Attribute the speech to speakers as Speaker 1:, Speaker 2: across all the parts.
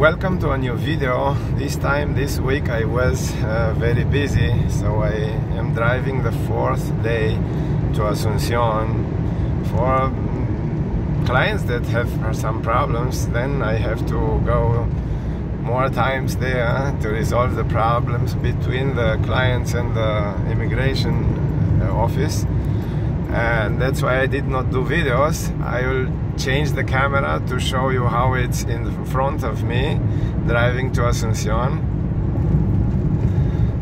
Speaker 1: welcome to a new video. This time this week I was uh, very busy so I am driving the fourth day to Asuncion for mm, clients that have some problems. Then I have to go more times there to resolve the problems between the clients and the immigration uh, office and that's why I did not do videos. I will change the camera to show you how it's in front of me driving to Asuncion.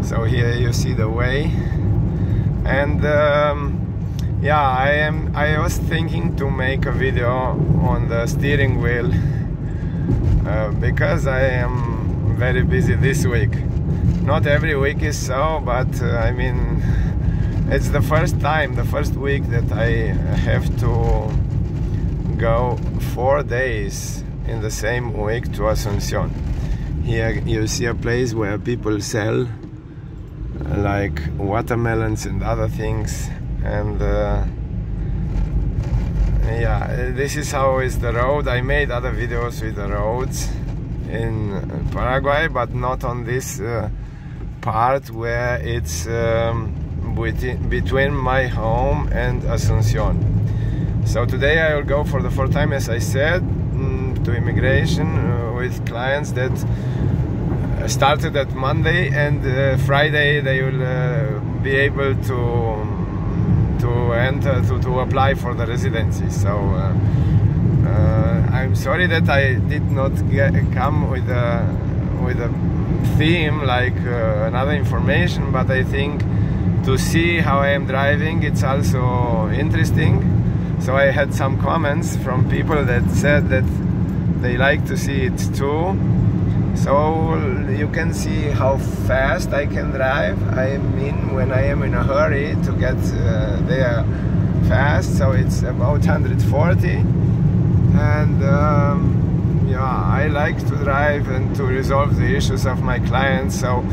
Speaker 1: So here you see the way and um, yeah I am I was thinking to make a video on the steering wheel uh, because I am very busy this week. Not every week is so but uh, I mean it's the first time, the first week that I have to go four days in the same week to Asuncion. Here you see a place where people sell like watermelons and other things and uh, yeah this is how is the road I made other videos with the roads in Paraguay but not on this uh, part where it's um, between my home and Asuncion. So today I will go for the fourth time, as I said, mm, to immigration uh, with clients that started at Monday and uh, Friday they will uh, be able to to enter to, to apply for the residency. So uh, I'm sorry that I did not get, come with a with a theme like another information, but I think to see how I am driving. It's also interesting. So I had some comments from people that said that they like to see it too. So you can see how fast I can drive. I mean, when I am in a hurry to get uh, there fast, so it's about 140. And I like to drive and to resolve the issues of my clients. So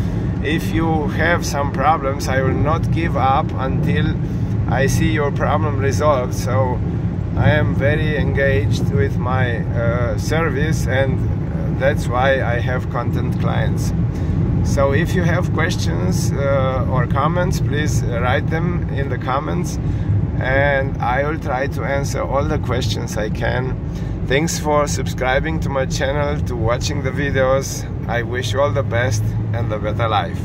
Speaker 1: if you have some problems I will not give up until I see your problem resolved. So I am very engaged with my uh, service and uh, that's why I have content clients. So if you have questions uh, or comments please write them in the comments and I will try to answer all the questions I can thanks for subscribing to my channel to watching the videos I wish you all the best and a better life.